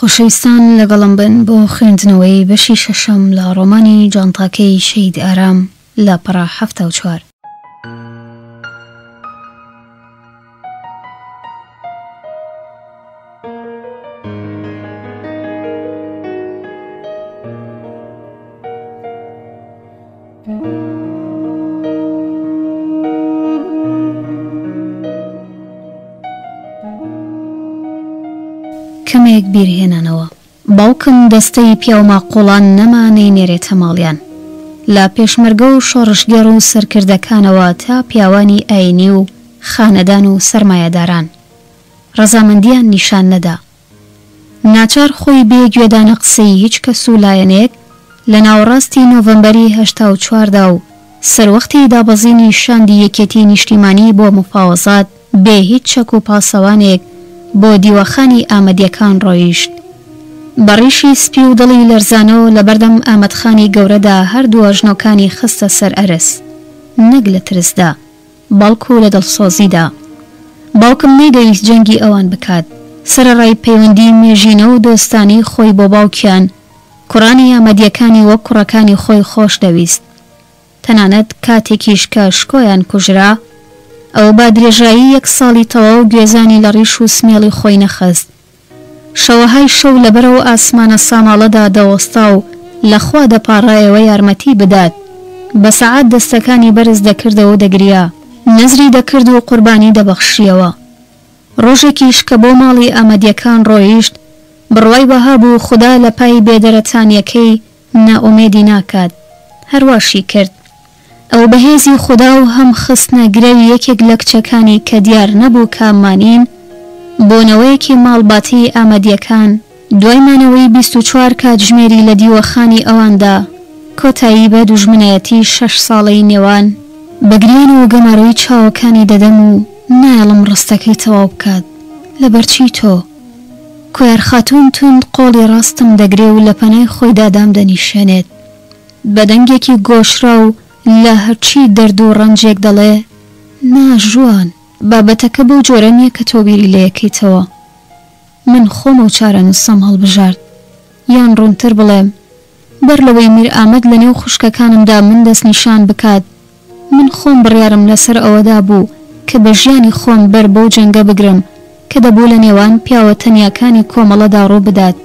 خۆشەویستان لەگەڵم بن بۆ خوێندنەوەی بەشی شەشەم لە ڕۆمانی جانتاکەی شەید ئارام لاپەڕە حەفتا و چوار. کەمێک بیرهێنانەوە. باوکم دەستەی پیاوماقوڵان نەما نەینێرێتە ماڵیان. لە پێشمەرگە و شۆڕشگێڕ و سەرکردەکانەوە تا پیاوانی ئایینی و خانەدان و سەرمایەداران. ڕەزامەندیان نیشان نەدا. ناچار خۆی بێ گوێدانە قسەی هیچ کەس و لایەنێک لە ناوەڕاستی نۆڤەمبەری هەشتا و چوار دا و سەروەختی دابەزینی شاندی یەکێتی نیشتیمانی بۆ مفاوەزات بێ هیچ چەک و پاسەوانێک بۆ دیوەخانی ئامەدیەکان ڕۆیشت بە ڕیشی سپی و دڵی لەرزانەوە لە بەردەم ئامەدخانی گەورەدا هەردوو ئەژنۆکانی خستە سەر ئەرس نەک لە ترسدا بەڵکو لە دڵسۆزیدا. باوکم نەیدەویست جەنگی ئەوان بکات. سەرەڕای پەیوەندیی مێژینە و دۆستانەی خۆی بۆ باوکیان، کوڕانی یامەدییەکانی وەک کوڕەکانی خۆی خۆش دەویست. تەنانەت کاتێکیش کە شکۆیان کوژرا، ئەو بە درێژایی یەک ساڵی تەواو گوێزانی لە ڕیش و سمێڵی خۆی نەخست شەوەهای شەو لەبەر ئەو ئاسمانە ساماڵەدا دەوەستا و لە خوا دەپاڕایەوە یارمەتیی بدات. بە سەعات دەستەکانی بەرز دەکردەوە و دەگریا. نەزری دەکرد و قوربانی دەبەخشییەوە. ڕۆژێکیش کە بۆ ماڵی ئامەدییەکان ڕۆیشت، بڕوای وەها بوو خودا لە پای بێدەرەتانییەکەی نائومێدی ناکات. هەرواشی کرد. ئەو بەهێزی خودا و هەم خستنە گرەوی یەکێک لە کچەکانی کە دیار نەبوو کاممانین، بۆ نەوەیەکی ماڵباتی ئامەدییەکان، دوای مانەوەی بیست و چوار کاتژمێری لە دیوەخانی ئەواندا، کۆتایی بە دوژمنایەتی شەش ساڵەی نێوان. بە گریان و گەمارۆی چاوەکانی دەدەم و نایەڵم ڕستەکەی تەواو بکات، لەبەرچی تۆ؟ کۆیار خاتوون توند قۆڵی ڕاستم دەگرێ و لە پەنای خۆیدا دامدەنیشێنێت. بە دەنگێکی گۆشراو لە هەرچی دەرد و ڕەنجێک دەڵێ، نا ژوان، بابەتەکە بەو جۆرە نییە کە تۆ بیری لێکەیتەوە. من خۆم ئەو چارەنووسەم هەڵبژارد. یان ڕوونتر بڵێم، بەر لەوەی میرئامەد لەنێو خوشکەکانمدا من دەستنیشان بکات، من خۆم بڕیارم لەسەر ئەوەدا بوو کە بە ژیانی خۆم بەر بەو جەنگە بگرم کە دەبوو لە نێوان پیاوە تەنیاکانی کۆمەڵەدا ڕوو بدات.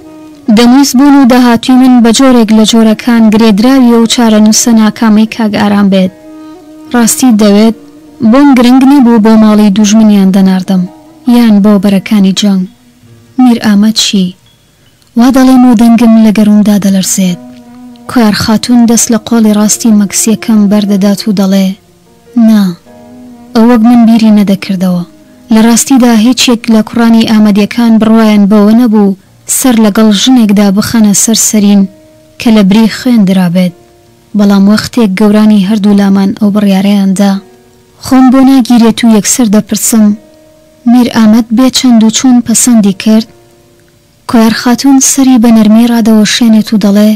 دەمویست بوون و داهاتووی من بە جۆرێک لە جۆرەکان گرێدراوی ئەو چارەنووسە ناکامەی کاک ئارام بێت. ڕاستیت دەوێت، بۆم گرنگ نەبوو بۆ ماڵی دوژمنیان دەناردم یان بۆ بەرەکانی جەنگ. میرئامەد شی. وا دەڵێم و دەنگم لە گەرووندا دەلەرزێت. کویار خاتوون دەست لە قۆڵی ڕاستی مەکسییەکەم بەر دەدات و دەڵێ، نا. ئەو وەک من بیری نەدەکردەوە. لە ڕاستیدا هیچ یەک لە کوڕانی ئامەدییەکان بڕوایان بەوە نەبوو سەر لەگەڵ ژنێکدا بخەنە سەر سەرین کە لە بری خوێن درابێت، بەڵام وەختێک گەورانی هەر دوو لامان ئەو بڕیارەیان دا، خۆم بۆ ناگیرێت و یەکسەر دەپرسم، میرئامەد بێ چەند و چوون پەسەندی کرد؟ کۆیار خاتوون سەری بە نەرمی ڕادەوەشێنێت و دەڵێ،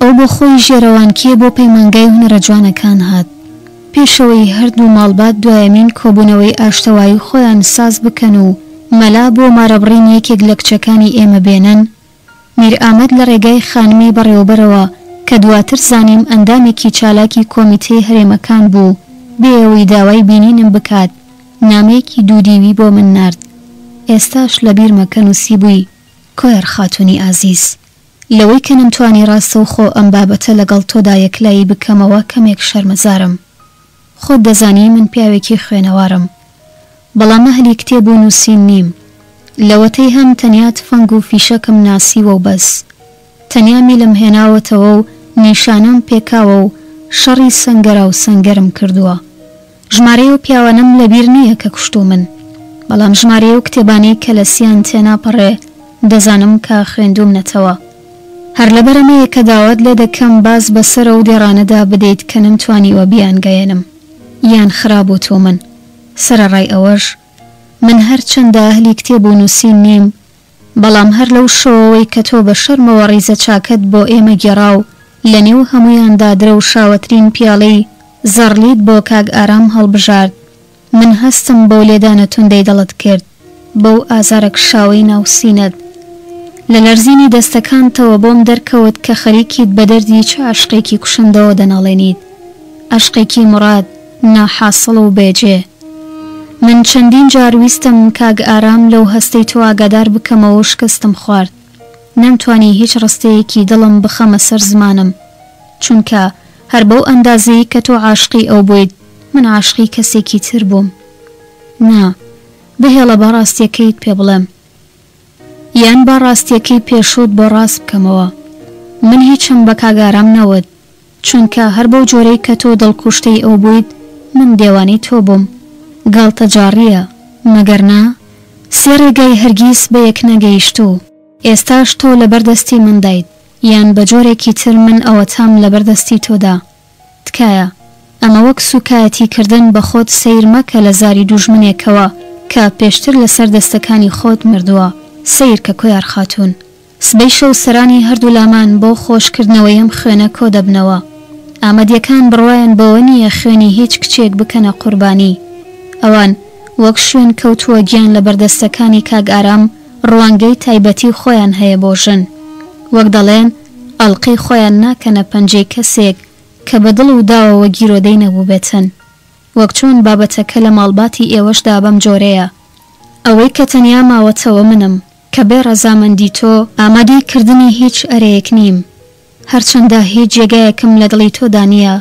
ئەو بۆ خۆی ژێرەوانکییە بۆ پەیمانگای هونەرە جوانەکان هات، پێشەوەی هەر دوو ماڵبات دوایەمین کۆبوونەوەی ئاشتەوایی خۆیان ساز بکەن و مەلا بۆ مارەبڕین یەکێک لە کچەکانی ئێمە بێنن، میرئامەد لە ڕێگای خانمی بەڕێوەبەرەوە کە دواتر زانیم ئەندامێکی چالاکی کۆمیتەی هەرێمەکان بوو، بێیەوەی داوای بینینم بکات، نامەیەکی دوو دیوی بۆ من نارد ئێستاش لە بیرمە کە نووسیبووی، کۆیەر خاتوونی ئازیز، لەوەی کە نەمتوانی ڕاستەوخۆ ئەم بابەتە لەگەڵ تۆدا یەکلایی بکەمەوە کەمێک شەرمەزارم. خۆت دەزانی من پیاوێکی خوێنەوارم، بەڵام ئەهلی کتێب و نووسین نیم. لەوەتەی هەم تەنیا تفەنگ و فیشەکم ناسیوە و بەس. تەنیا میلم هێناوەتەوە و نیشانەم پێکاوە و شەڕی سەنگەراو سەنگەرم کردووە. ژمارەی ئەو پیاوانەم لەبیر نییە کە کوشتوومن، بەڵام ژمارەی ئەو کتێبانەی کە لە سیان تێناپەڕێ دەزانم کە خوێندوومنەتەوە. هەر لەبەر ئەمەیە کە داوات لێ دەکەم باز بەسەر ئەو دێڕانەدا بدەیت کە نەمتوانیوە بیانگەیەنم یان خرابووتوومن. سەرەڕای ئەوەش من هەرچەندە ئەهلی کتێب و نووسین نیم، بەڵام هەر لەو شەوەوەی کە تۆ بە شەرمەوە ڕیزە چاکەت بۆ ئێمە گێڕا و لە نێو هەموویاندا درەوشاوەترین پیاڵەی زەڕلیت بۆ کاک ئارام هەڵبژارد، من هەستم بەو لێدانە توندەی دڵت کرد، بەو ئازارە کشاوەی ناو سینەت. لە لەرزینی دەستەکانتەوە بۆم دەرکەوت کە خەریکیت بە دەردی چ عەشقێکی کوشندەوە دەناڵێنیت، عەشقێکی موراد، ناحاسڵ و بێجێ. من چەندین جار ویستم کاک ئارام لەو هەستەی تۆ ئاگادار بکەمەوە و شکستم خوارد. نەمتوانی هیچ ڕستەیەکی دڵم بخەمە سەر زمانم. چونکە هەر بەو ئەندازەی کە تۆ عاشقی ئەو بوویت، من عاشقی کەسێکی تر بووم. نا، بهێڵە با ڕاستییەکەیت پێ بڵێم. یان با ڕاستییەکەی پێشووت بۆ ڕاست بکەمەوە. من هیچم بە کاک ئارام نەوت. چونکە هەر بەو جۆرەی کە تۆ دڵکوشتەی ئەو بوویت من دێوانەی تۆ بووم. گاڵتەجاڕییە، مەگەر نا؟ سێ ڕێگای هەرگیز بە یەکنەگەیشتوو. ئێستاش تۆ لەبەر دەستی مندایت، یان بە جۆرێکی تر من ئەوەتام لەبەر دەستی تۆدا. تکایە، ئەمە وەک سووکایەتیکردن بە خۆت سەیر مەکە لە زاری دوژمنێکەوە کە پێشتر لەسەر دەستەکانی خۆت مردووە. سەیرکە کۆیار خاتوون. سبەی شەو سەرانی هەردوو لامان بۆ خۆش کردنەوەی ئەم خوێنە کۆ دەبنەوە. ئامەدیەکان بڕوایان بەوە نییە خوێنی هیچ کچێک بکەنە قوربانی. ئەوان وەک شوێن کەوتووە گیان لە بەردەستەکانی کاک ئارام ڕوانگەی تایبەتی خۆیان هەیە بۆ ژن. وەک دەڵێن ئەڵقەی خۆیان ناکەنە پەنجەی کەسێک کە بە دڵ و داوەوە گیرۆدەی نەبووبێتن. وەک چۆن بابەتەکە لە ماڵباتی ئێوەشدا بەم جۆرەیە. ئەوەی کە تەنیا ماوەتەوە منم. کە بێ ڕەزامەندی تۆ ئامادەی کردنی هیچ ئەرێیەک نیم هەرچەندە هیچ جێگایەکم لە دڵی تۆدا نییە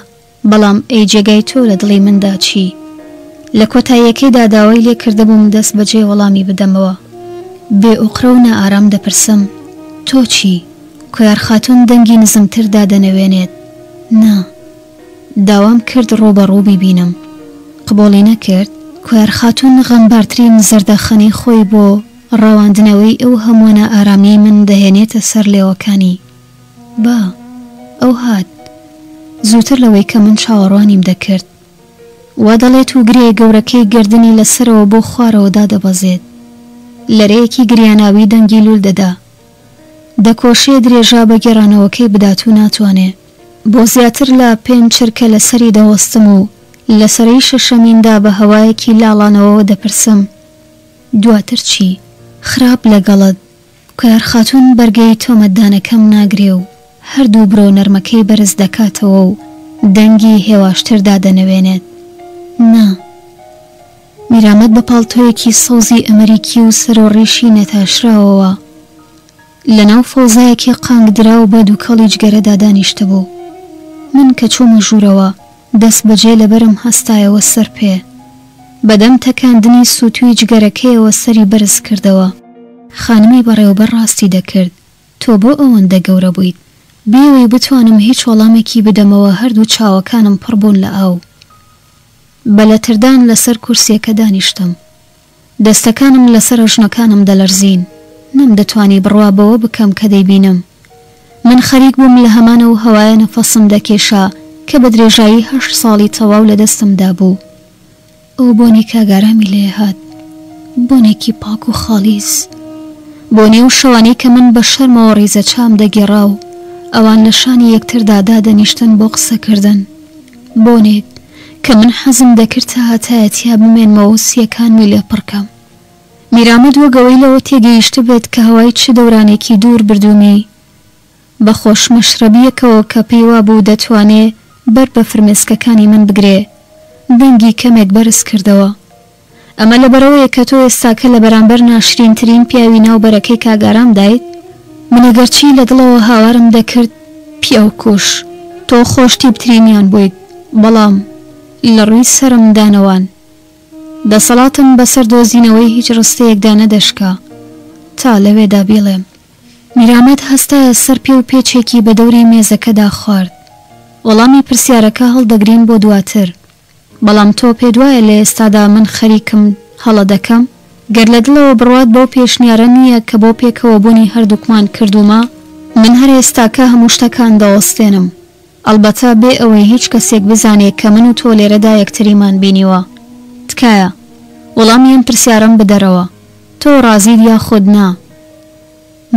بەڵام ئەی جێگای تۆ لە دڵی مندا چی؟ لە کۆتاییەکەیدا داوای لێ کردبووم دەست بەجێ وەڵامی بدەمەوە بێ ئۆقرە و نائارام دەپرسم تۆ چی؟ کۆیار خاتوون دەنگی نزمتر دادەنەوێنێت نا داوام کرد ڕووبەڕوو بیبینم قبوڵی نەکرد کۆیار خاتوون غەمبارترین زەردەخەنەی خۆی بۆ ڕەواندنەوەی ئەو هەمووە نائارامیەی من دەهێنێتە سەر لێوەکانی. با. ئەو هات. زووتر لەوەی کە من چاوەڕوانیم دەکرد. وا دەڵێت و گرێ گەورەکەی گەردنی لە سەرەوە بۆ خوارەوە دادەبەزێت. لەرەیەکی گریاناوی دەنگی لوول دەدا. دەکۆشێ درێژا بە گێڕانەوەکەی بدات و ناتوانێ. بۆ زیاتر لە پێنج چرکە لە سەری دەوەستم و لە سەرەی شەشەمیندا بە هەوایەکی لاڵانەوەوە دەپرسم، دواتر چی خراپ لەگەڵت؟ کویار خاتوون بەرگەی تۆمەتدانەکەم ناگرێ و هەردوو برۆ نەرمەکەی بەرز دەکاتەوە و دەنگی هێواشتر دادەنەوێنێت، نا. میرامد بە پاڵتۆیەکی سەوزی ئەمەریکی و سەروڕیشی نەتاشراوەوە، لەناو فەوزایەکی قانگدراو بە دووکەڵی جگەرەدا دانیشتبوو. من کە چوومە ژوورەوە، دەست بەجێ لەبەرم هەستایەوە سەر پێ. بە دەم تەکاندنی سووتووی جگەرەکەیەوە سەری بەرز کردەوە. خانمی بەڕێوەبەر ڕاستی دەکرد. تۆ بۆ ئەوەندە گەورە بوویت؟ بێوەی بتوانم هیچ وەڵامێکی بدەمەوە هەردوو چاوەکانم پڕ بوون لە ئاو. بە لەتردان لەسەر کورسییەکە دانیشتم. دەستەکانم لەسەر ژنەکانم دەلەرزین، نەمدەتوانی بڕوا بەوە بکەم کە دەیبینم. من خەریک بووم لە هەمان ئەو هەوایە نەفەسم دەکێشا کە بە درێژایی هەشت ساڵی تەواو لە دەستم دابوو. ئەو بۆنی کاک ئارامی لێ هات، بۆنێکی پاک و خاڵیس. بۆنی ئەو شەوانەی کە من بە شەرمەوە ڕیزە چام دەگێڕا و ئەوان لە شانی یەکتردا دادەنیشتن بۆ قسەکردن. بۆنێک کە من حەزم دەکرد تا هەتایە تیا بمێنمەوە و سییەکانمی لێ پڕ کەم. میرامد وەک ئەوەی لەوە تێگەیشتبێت کە هەوای چ دەورانێکی دوور بردوومی، بە خۆش مەشرەبییەکەوە کە پێی وا بوو دەتوانێ بەر بە فرمێسکەکانی من بگرێ، دەنگی کەمێک بەرز کردەوە. ئەمە لەبەرەوەیە کە تۆ ئێستا کە لە بەرامبەر ناشرینترین پیاوی ناو بەرەکەی کاک ئارام دایت، من ئەگەرچی لە دڵەوە هاوارم دەکرد پیاو کوژ تۆ خۆش تیپترینیان بوویت بەڵام لە ڕووی سەرم دانەوان دەسەڵاتم بەسەر دۆزینەوەی هیچ ڕستەیەکدا نەدەشکا تا لەوێدا بیڵێم. میرامەد هەستایە سەر پێ و پێچێکی بە دەوری مێزەکەدا خوارد. وەڵامی پرسیارەکە هەڵدەگرین بۆ دواتر. بەڵام تۆ پێت وایە لە ئێستادا من خەریکم هەڵە دەکەم؟ گەر لە دڵەوە بڕوات بەو پێشنیارە نییە کە بۆ پێکەوەبوونی هەردووکمان کردوومە، من هەر ئێستاکە هەموو شتەکان دەوەستێنم، ئەڵبەتە بێ ئەوەی هیچ کەسێک بزانێ کە من و تۆ لێرەدا یەکتریمان بینیوە. تکایە وەڵامی ئەم پرسیارەم بدەرەوە، تۆ ڕازیت یاخود نا؟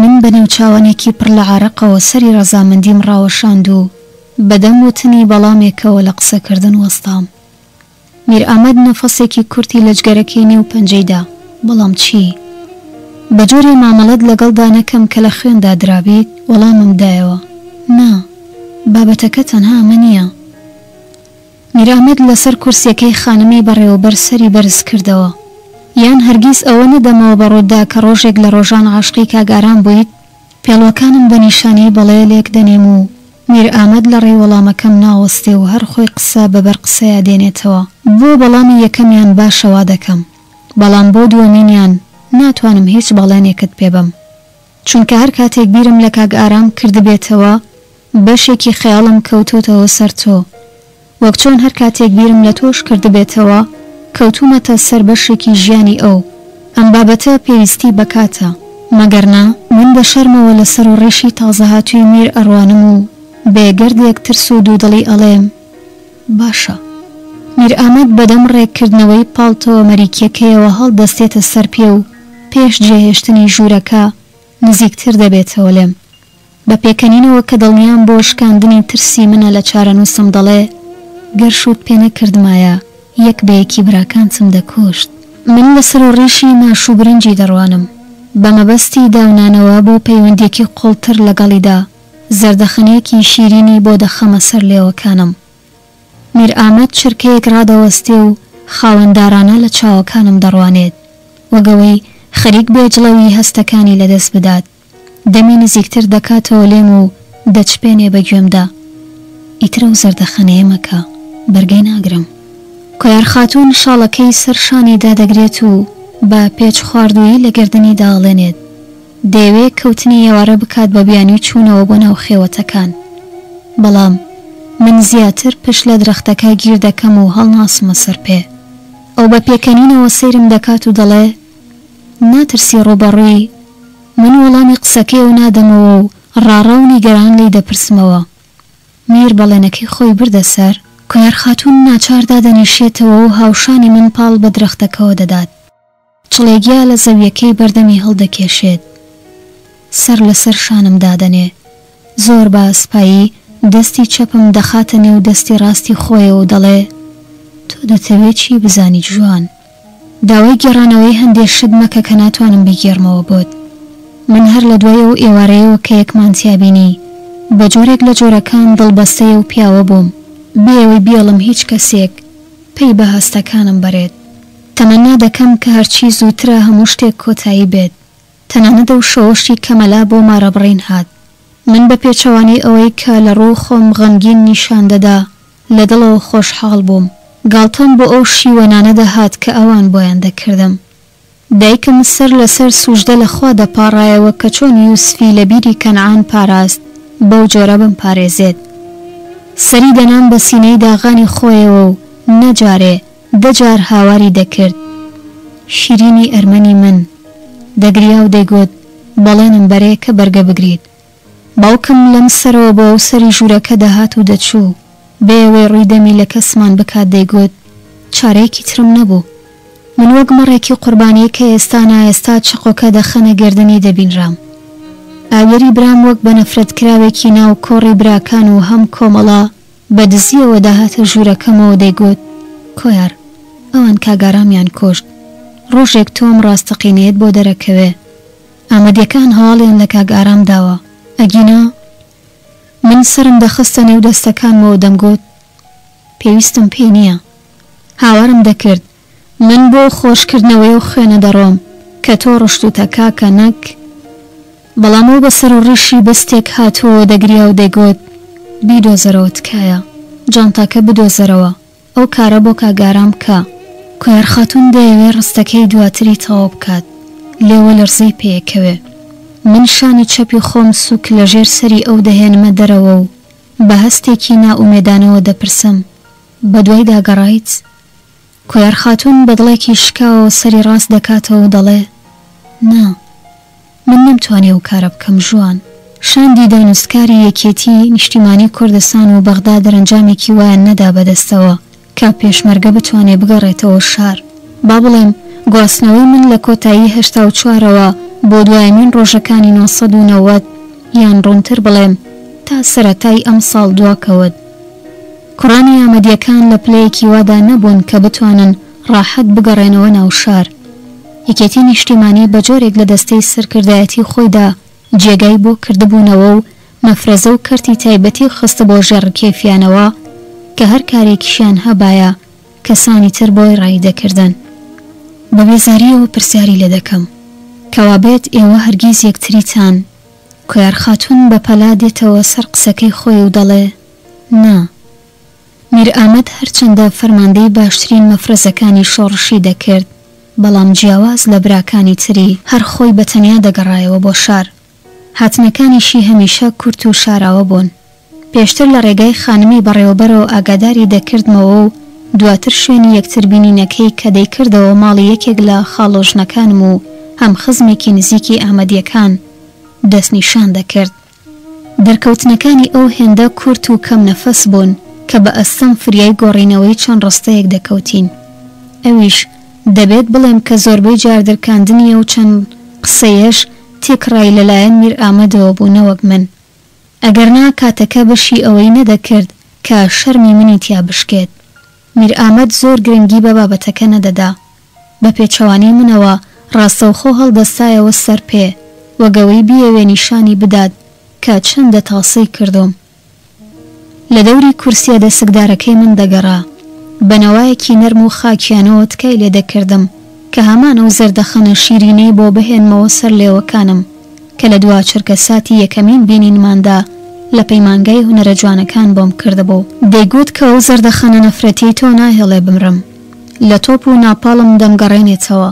من بە نێوچاوانێکی پڕ لە عارەقەوە سەری ڕەزامەندیم ڕاوەشاند و بە دەم وتنی بەڵامێکەوە لە قسەکردن وەستام. میرئامەد نەفەسێکی کورتی لە جگەرەکەی نێو پەنجەی دا، بەڵام چی؟ بە جۆرێ مامەڵەت لەگەڵدا نەکەم کە لە خوێندا درابیت، وەڵامم دایەوە، نا، بابەتەکە تەنها ئەمە نییە. میرئەحمەد لەسەر کورسیەکەی خانمی بەڕێوەبەر سەری بەرز کردەوە، یان هەرگیز ئەوە نەدەمەوە بە ڕووتدا کە ڕۆژێک لە ڕۆژان عاشقی کاک ئارام بوویت؟ پێڵوەکانم بە نیشانەی بەڵێ لێک دەنێم و میرئامەد لە ڕێی وەڵامەکەم ناوەستێ و هەر خۆی قسە بە بەر قسەیا دێنێتەوە. بۆ وەڵامی یەکەمیان باشە وا دەکەم، بەڵام بۆ دووەمینیان ناتوانم هیچ بەڵێنێکت پێ بەم. چونکە هەر کاتێک بیرم لە کاک ئارام کردبێتەوە بەشێکی خەیاڵم کەوتۆتەوە سەر تۆ، وەک چۆن هەر کاتێک بیرم لە تۆش کردبێتەوە کەوتومەتە سەر بەشێکی ژیانی ئەو، ئەم بابەتە پێویستی بە کاتە، مەگەر نا؟ من بە شەرمەوە لە سەر و ڕیشی تازەهاتووی میر ئەڕوانم و بێ گەردێک ترس و دوودڵی ئەڵێم. باشە. میرئامەد بەدەم ڕێککردنەوەی پاڵتەوە مەریکیەکەیەوە هەڵدەستێتە سەر پێ و پێش جێهێشتنی ژوورەکە نزیکتر دەبێتەوە لێم. بە پێکەنینەوە کە دڵنیام بۆ شکاندنی ترسی منە لە چارەنووسم دەڵێ، گەر شووت پێ نەکردمایە یەک بە یەکی براکانتم دەکوشت. من لە سەروڕیشی ماش و برنجی دەڕوانم بە مەبەستی داونانەوە بۆ پەیوەندیەکی قوڵتر لەگەڵیدا زەردەخەنەیەکی شیرینی بۆ دەخەمە سەر لێوەکانم. میرئامەد چرکەیەک ڕادەوەستێ و خاوەندارانە لە چاوەکانم دەڕوانێت، وەک ئەوەی خەریک بێ جڵەوی هەستەکانی لەدەست بدات. دەمی نزیکتر دەکاتەوە لێم و دەچپێنێ بە گوێمدا. ئیتر ئەو زەردەخەنەیە مەکە، بەرگەی ناگرم. کۆیار خاتوون شاڵەکەی سەر شانی دادەگرێت و بە پێچخواردوویی لە گەردنی داڵێنێت. دەیەوێت کەوتنی ئێوارە بکات بە بیانوی چوونەوە بۆ ناو خێوەتەکان، بەڵام من زیاتر پشت لە درەختەکە گیر دەکەم و هەڵناسمە سەر پێ. ئەو بە پێکەنینەوە سەیرم دەکات و دەڵێ، ناترسی ڕووبەڕووی؟ من وەڵامی قسەکەی ئەو نادەمەوە و ڕاڕا و نیگەران لێی دەپرسمەوە، میر بەڵێنەکەی خۆی بردە سەر؟ کویار خاتوون ناچار دادەنیشێتەوە و هاوشانی من پاڵ بە درەختەکەوە دەدات. چڵێگیا لە زەویەکەی بەردەمی هەڵدەکێشێت سەر لەسەر شانم دادەنێ زۆر بە ئەسپایی دەستی چەپم دەخاتە نێو دەستی ڕاستی خۆیەوەو دەڵێ تۆ دەتەوێ چی بزانی جوان داوای گێڕانەوەی هەندێ شت مەکە کە ناتوانم بیگێڕمەوە بۆت من هەر لە دوای ئەو ئێوارەیەوە کە یەکمان تیا بینی بە جۆرێک لە جۆرەکان دڵ بەستەی ئەو پیاوە بووم بێ ئەوەی بیڵم هیچ کەسێک پەی بە هەستەکانم بەرێت. تەمەنا دەکەم کە هەرچی زووترە هەموو شتێک کۆتایی بێت، تەنانەت ئەو شۆشی کە مەلا بۆ مارەبڕین هات. من بە پێچەوانەی ئەوەی کە لە ڕوو خۆم غەمگین نیشان دەدا، لە دڵەوە خۆشحاڵ بووم. گاڵتەم بۆ ئەو شیوە نانە دەهات کە ئەوان بۆیان دەکردم. دایکم سەر لە سەر سوژدە لە خوا دەپاڕایەوە کە چۆن یوسفی لە بیری کەنعان پاراست بەو جۆرە بمپارێزێت. سەری دەنام بە سینەی داغانی خۆیەوە و نە جارێ، دە جار هاواری دەکرد، شیرینی ئەرمەنی من، دەگریا و دەیگوت، بەڵێنم بەرێ کە بەرگە بگریت. باوکم لەم سەرەوە بۆ ئەو سەری ژوورەکە دەهات و دەچوو، بێ ئەوەی ڕووی دەمی لە کەسمان بکات دەیگوت، چارەیەکی ترم نەبوو. من وەک مەڕێکی قوربانیی کە ئێستا نائێستا چەقۆکە دەخەنە گەردنی دەبینرام. ئاویەری برام وەک بەنەفرەتکراوێکی ناو کۆڕی براکان و هەم کۆمەڵە، بە دزییەوە دەهاتە ژوورەکەمەوە دەیگوت، کۆیار، ئەوان کاک ئارامیان کوشت، ڕۆژێک تۆم ڕاستەقینەیەت بۆ دەرەکەوێ، ئامەدییەکان هەواڵیان لە کاک ئارام داوە، ئەگینا. من سەرم دەخستە نێو دەستەکانمەوە و دەمگوت، پێویستم پێی نییە. هاوارم دەکرد، من بۆ خۆش کردنەوەی ئەو خوێنە دەڕۆم کە تۆ ڕشتوتە کاکە نەک بەڵام ئەو بە سەرو ڕیشی بستێک هاتوەوە دەگریاو دەیگۆت بیدۆزەرەوە تکایە جانتاکە بدۆزەرەوە ئەو کارە بۆ کاک ئارام بکە. کۆیار خاتون دەیەوێ ڕستەکەی دواتری تەواو بکات لێوە لەرزەی پێیەکەوێ من شانی چەپی خۆم سوک لە ژێر سەری ئەو دەهێنمە دەرەوەو بە هەستێکی نا ئومێدانەوە دەپرسم بەدوایدا گەڕایت؟ کویارخاتوون بە دڵێکی شکاوەوە سەری ڕاست دەکاتەوە و دەڵێ، نا، من نەمتوانی ئەو کارە بکەم، ژوان. شاندی دانوستکاری یەکێتی نیشتیمانی کوردستان و بەغدا دەرەنجامێکی وایان نەدا بەدەستەوە کە پێشمەرگە بتوانێ بگەڕێتەوە شار. با بڵێم گواستنەوەی من لە کۆتایی هەشتا و چوارەوە بۆ دوایەمین ڕۆژەکانی نۆ سەد و نەوەد یان ڕوونتر بڵێم تا سەرەتای ئەمساڵ دواکەوت. کوڕانی ئامەدیەکان لە پلەیەکی وادا نەبوون کە بتوانن ڕاحەت بگەڕێنەوە ناو شار. یەکێتی نیشتیمانی بە جۆرێک لە دەستەی سەرکردایەتی خۆیدا جێگای بۆ کردبوونەوە و مەفرەزە و کەرتی تایبەتی خستبۆ ژێڕ کێفیانەوە کە هەر کارێکیشیان هەبایە کەسانی تر بۆی ڕایی دەکردن. بە بێزاریەوە پرسیاری لێ دەکەم کەوا بێت ئێوە هەرگیز یەکتریتان؟ کویار خاتوون بە پەلە دێتەوە سەر قسەکەی خۆی و دەڵێ. نا. میر ئامەد هەرچەندە فەرماندەی باشترین مەفرەزەکانی شۆڕشی دەکرد، بەڵام جیاواز لە براکانی تری، هەر خۆی بە تەنیا دەگەڕایەوە بۆ شار. هاتنەکانیشی هەمیشە کورت و شاراوە بوون. پێشتر لە ڕێگای خانمی بەڕێوەبەرەوە ئاگاداری دەکردمەوە و دواتر شوێنی یەکتر بینینەکەی کە دەیکردەوە ماڵی یەکێک لە خاڵۆژنەکانم و هەمخزمێکی نزیکی ئامەدییەکان، دەستنیشان دەکرد. دەرکەوتنەکانی ئەو هێندە کورت و کەم نەفەس بوون کە بە ئەستەم فریای گۆڕینەوەی چەند ڕستەیەک دەکەوتین. ئەویش دەبێت بڵێم کە زۆربەی جار درکاندنی ئەو چەند قسەیەش تێکڕای لە لایەن میر ئامەدەوە بوو نەوەک من. ئەگەرنا کاتەکە بەشی ئەوەی نەدەکرد کە شەرمی منی تیا بشکێت. میر ئامەد زۆر گرنگی بە بابەتەکە نەدەدا. بە پێچەوانەی منەوە ڕاستەوخۆ هەڵدەستایەوە سەر پێ و گەوەی بیەوێ نیشانی بدات کە چەندە تاسەی کردووم. لە دەوری کورسییە دەسکدارەکەی من دەگەڕا. بە نەوایەکی نەرم و خاکییانەوە تکای لێ دەکردم کە هەمان ئەو زەردەخەنە شیرینەی بۆ بهێنمەوە سەر لێوەکانم کە لە دوا چرکەساتی یەکەمین بینینماندا لە پەیمانگای هونەرە جوانەکان بۆم کردبوو. دەیگوت کە ئەو زەردەخەنە نەفرەتیەی تۆ ناهێڵێ بمرم. لە تۆپ و ناپاڵم دەمگەڕێنێتەوە.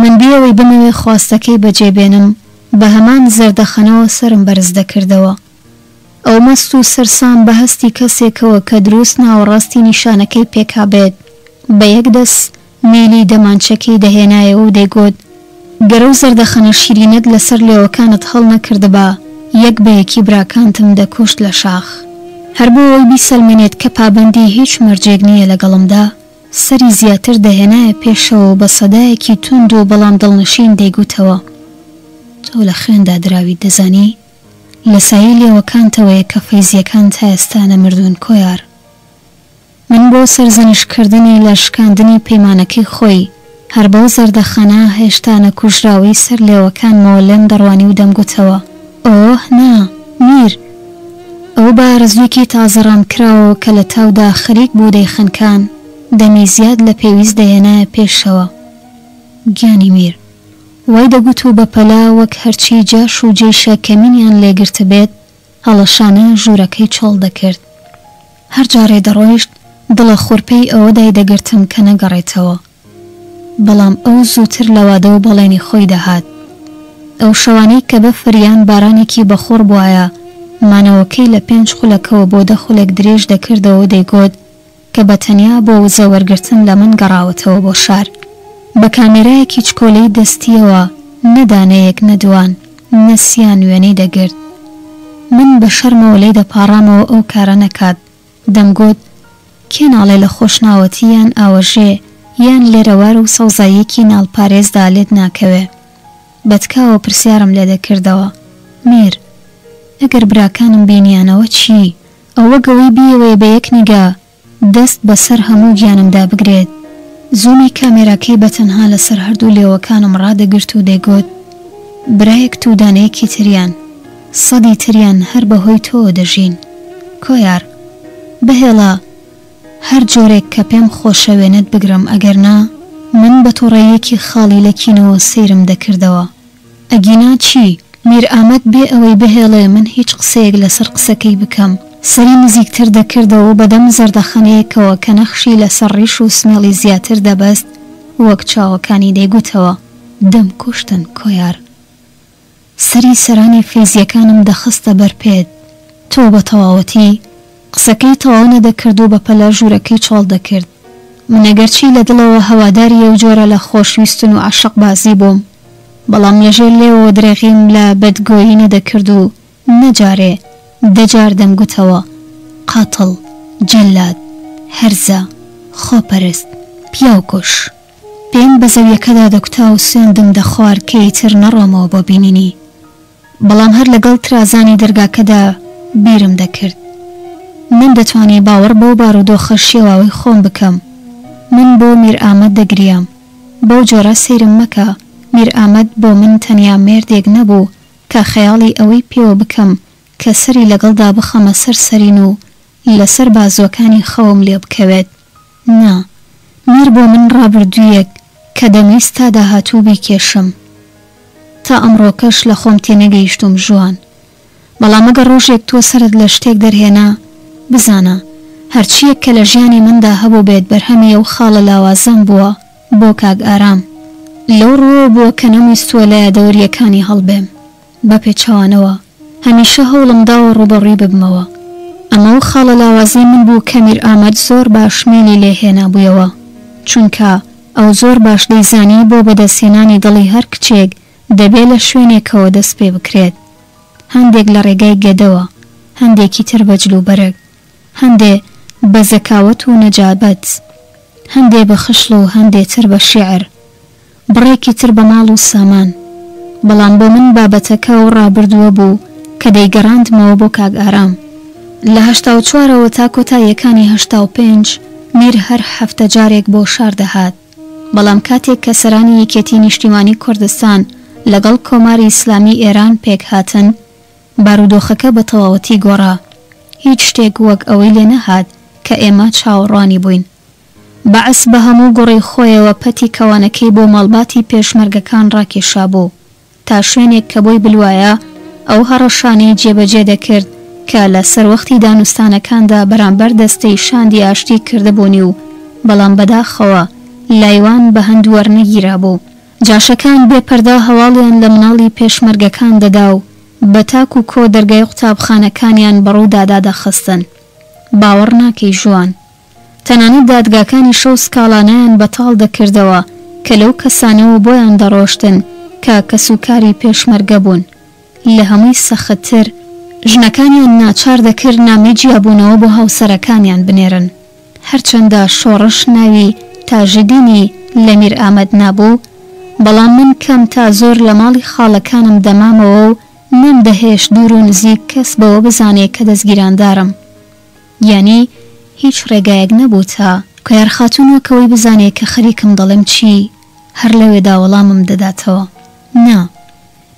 من بی ئەوەی بمەوێ خواستەکەی بەجێ بێنم بە هەمان زەردەخەنەوە سەرم بەرز دەکردەوە. ئەو مەست و سەرسام بە هەستی کەسێکەوە کە دروست ناوەڕاستی نیشانەکەی پێکابێت، بە یەک دەست میلی دەمانچەکەی دەهێنایەوە و دەیگوت، گەر ئەو زەردەخەنە شیرینەت لەسەر لێوەکانت هەڵنەکردبا یەک بە یەکی براکانتم دەکوشت لە شاخ. هەر بۆ ئەوەی بیسەلمێنێت کە پابەندی هیچ مەرجێک نییە لەگەڵمدا، سەری زیاتر دەهێنایە پێشەوە و بە سەدایەکی توند و بەڵام دڵنشین دەیگوتەوە، تۆ لە خوێندا دراویت دەزانی؟ لە سایەی لێوەکانتەوەیە کە فەیزییەکان تا ئێستا نەمردوون کۆیار. من بۆ سەرزەنشتکردنی لە شکاندنی پەیمانەکەی خۆی، هەر بەو زەردەخەنە هێشتا نەکوژراوەی سەر لێوەکانمەوە لێم دەڕوانی و دەمگوتەوە، ئۆه نا، میر! ئەو بە ئارەزوویەکی تازە ڕامکراوە و کە لە تاودا خەریک بوو دەیخنکان، دەمی زیاد لە پێویست دەهێنایە پێشەوە. گیانی میر! وای دەگوت و بەپەلە وەک هەرچی جاش و جەیشە کەمینیان لێگرتبێت، هەڵەشانە ژوورەکەی چۆڵ دەکرد. هەر جارێ دەڕۆیشت دڵە خورپەی ئەوە دای دەگرتم کە نەگەڕێتەوە، بەڵام ئەو زووتر لە وادە و بەڵێنی خۆی دەهات. ئەو شەوانەی کە بەفر یان بارانێکی بەخوڕ بوایە، مانەوەکەی لە پێنج خولەکەوە بۆ دە خولەک درێژ دەکردەوە و دەیگۆت کە بە تەنیا بۆ وزە وەرگرتن لە من گەڕاوەتەوە بۆ شار. بە کامێرایەکی چکۆلەی دەستییەوە، نە دانەیەک نە دووان، نەسیان وێنەی دەگرت. من بە شەرمەوە لێی دەپاڕامەوە ئەو کارە نەکات. دەمگوت، کێ ناڵێ لە خۆشناوەتی یان ئاوەژێ یان لێرەوار و سەوزاییەکی ناڵپارێزدا لێت ناکەوێ. بە تکاوە پرسیارم لێ دەکردەوە، میر! ئەگەر براکانم بینیانەوە چی؟ ئەوە گەوەی بیەوێ بە یەک نیگا دەست بەسەر هەموو گیانمدا بگرێت. زوومی کامێراکەی بەتەنها لەسەر هەردوو لێوەکانم ڕادەگرت و دەیگوت، برایەک تو دانەیەکی تریان، سەدی تریان هەر بەهۆی تۆوە دەژین. کۆیار. بهێڵە هەر جۆرێک کە پێم خۆشە وێنەت بگرم ئەگەرنا. من بە توڕەییەکی خاڵی لە کینەوە سەیرم دەکردەوە. ئەگینا چی؟ میر ئامەد بێ ئەوەی بهێڵێ من هیچ قسەیەک لەسەر قسەکەی بکەم، سەری نزیکتر دەکردەوە و بەدەم زەردەخەنەیەکەوە کە نەخشی لەسەر ڕیش و سمێڵی زیاتر دەبەست وەک چاوەکانی دەیگوتەوە، دەمکوشتن کۆیار. سەری سەرانی فەیزییەکانم دەخستە بەر پێت. تۆ بە تەواوەتی؟ قسەکەی تەواو نەدەکرد و بەپەلە ژوورەکەی چۆڵ دەکرد. من ئەگەرچی لە دڵەوە هەواداری ئەو جۆرە لە خۆشویستن و عەشقبازی بووم، بەڵام لە ژێر لێوەوە درێغیم لە بەدگۆیی نەدەکرد و نە جارێ، دە جار دەمگوتەوە، قاتڵ، جەلاد، هەرزە، خۆپەرست، پیاوکوژ. پێم بە زەویەکەدا دەکوتا و سوێندم دەخوارد کە ئیتر نەڕۆمەوە بۆ بینینی. بەڵام هەر لەگەڵ ترازانی دەرگاکەدا بیرم دەکرد. من دەتوانی باوەڕ بەو بارودۆخە شێواوەی خۆم بکەم. من بۆ میرئامەد دەگریام. بەو جۆرە سەیرم مەکە، میرئامەد بۆ من تەنیا مێردێک نەبوو کە خەیاڵی ئەوەی پێوە بکەم کە سەری لەگەڵدا بخەمە سەر سەرین و لەسەر بازووەکانی خەوم لێبکەوێت. نا، مێر بۆ من ڕابردوویەک کە دەمویستا داهاتوو بیکێشم. تا ئەمڕۆکەش لە خۆم تێنەگەیشتووم ژوان. بەڵام ئەگەر ڕۆژێک تۆ سەرت لە شتێک دەرهێنا، بزانە، هەرچییەک کە لە ژیانی مندا هەبووبێت بەرهەمی ئەو خاڵە لاوازەم بووە بۆ کاک ئارام. لەو ڕووەوە بووە کە نەمویستووە لایەدەورییەکانی هەڵبێم. بە پێچەوانەوە هەمیشە هەوڵم داوە ڕووبەڕووی ببمەوە. ئەمە و خاڵە لاوازەی من بوو کە میر ئامەد زۆر باش مێلی لێ هێنابوویەوە، چونکە ئەو زۆر باش دەیزانی بۆ بەدەستهێنانی دڵی هەر کچێک دەبێ لە شوێنێکەوە دەست پێ بکرێت، هەندێک لە ڕێگای گەدەوە، هەندێکی تر بە جل و بەرگ، هەندێ بە زەکاوەت و نەجابەت، هەندێ بە خشڵ و هەندێ تر بە شیعر، بڕێکی تر بە ماڵ و سامان. بەڵام بۆ من بابەتەکە ئەو ڕابردووە بوو کە دەیگەڕاندمەوە بۆ کاک ئارام. لە هەشتا و چوارەوە تا کۆتاییەکانی هەشتا و پێنج میر هەر هەفتە جارێک بۆ شار دەهات، بەڵام کاتێک کە سەرانی یەکێتی نیشتیمانی کوردستان لەگەڵ کۆماری ئیسلامی ئێران پێک هاتن، بارودۆخەکە بە تەواوەتی گۆڕا. هیچ شتێک وەک ئەوەی لێ نەهات کە ئێمە چاوەڕوانی بووین. بەعس بە هەموو گوڕی خۆیەوە پەتی کەوانەکەی بۆ ماڵباتی پێشمەرگەکان ڕاکێشابوو تا شوێنێک کە بۆی بلوایە ئەو هەڕەشانەی جێبەجێ دەکرد کە لە سەروەختی دانوستانەکاندا بەرامبەر دەستەی شاندی ئاشتی کردبوونی و بەڵام بەداخەوە لای وان بە هەند وەرنەگیرابوو. جاشەکان بێ پەردا هەواڵیان لە مناڵی پێشمەرگەکان دەدا و بە تاک و کۆ دەرگای قوتابخانەکانیان بەڕوودا دادەخستن. باوەڕ ناکەی ژوان. تەنانەت دادگاکانیش ئەو سکاڵانەیان بەتاڵ دەکردەوە کە لەو کەسانەوە بۆیان دەڕۆشتن کە کەسوکاری پێشمەرگە بوون. لە هەمووی سەختتر، ژنەکانیان ناچار دەکرد نامەی جیابوونەوە بۆ هاوسەرەکانیان بنێرن هەرچەندە شۆڕش ناوی تاژدینی لە میرئامەد نابوو بەڵام من کەم تا زۆر لە ماڵی خاڵەکانم دەمامەوە و نەمدەهێشت دوور و نزیک کەس بەوە بزانێ کە دەزگیراندارم. یانی هیچ ڕێگایەک نەبوو تا قەیار خاتوون وەک ئەوەی بزانێ کە خەریکم دەڵێم چی، هەر لەوێدا وەڵامم دەداتەوە، نا.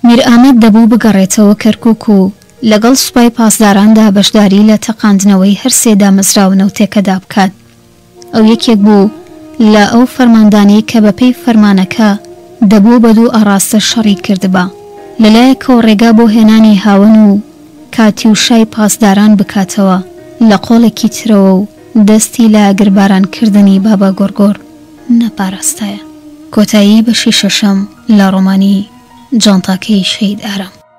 میرئامەد دەبوو بگەڕێتەوە کەرکووک و لەگەڵ سوپای پاسداراندا بەشداری لە تەقاندنەوەی هەر سێ دامەزراوە نەوتێکەدا بکات. ئەو یەکێک بوو لە ئەو فەرماندانەی کە بە پێی فەرمانەکە دەبوو بە دوو ئاڕاستە شەڕی کردبا، لە لایەکەوە ڕێگا بۆ هێنانی هاوەن و کاتیوشای پاسداران بکاتەوە، لە قۆڵێکی ترەوە و دەستی لە گرباران کردنی بابا گۆڕگۆڕ نەپاراستایە. کۆتایی بەشی شەشەم لە ڕۆمانی جانتاکەی شەهید ئارام.